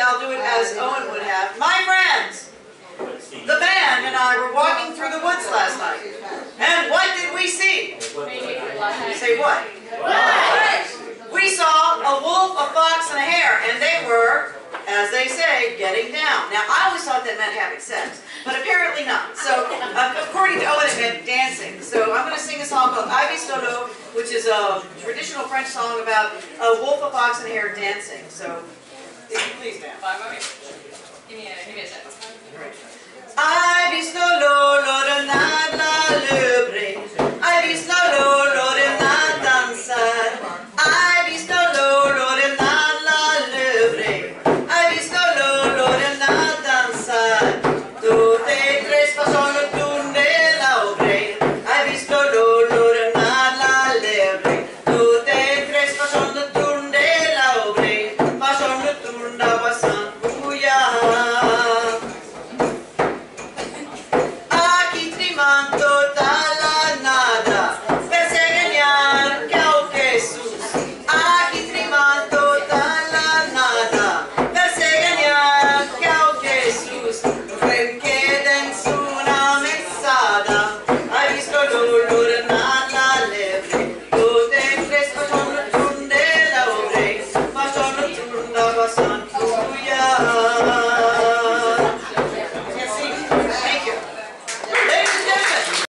I'll do it as Owain would have. My friends, the band and I were walking through the woods last night. And what did we see? Say what? We saw a wolf, a fox, and a hare, and they were, as they say, getting down. Now, I always thought that meant having sex, but apparently not. So, uh, according to Owain, it meant dancing. So, I'm going to sing a song called Ai Vis Lo Lop, which is a traditional French song about a wolf, a fox, and a hare dancing. So, please. Five, oh okay. Give me a, give me a second. tanto, tanto.